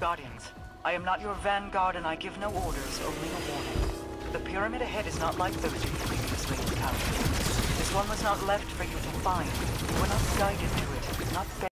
Guardians, I am not your vanguard and I give no orders, only a warning. The pyramid ahead is not like those you previously encountered. This one was not left for you to find. You were not guided to it, not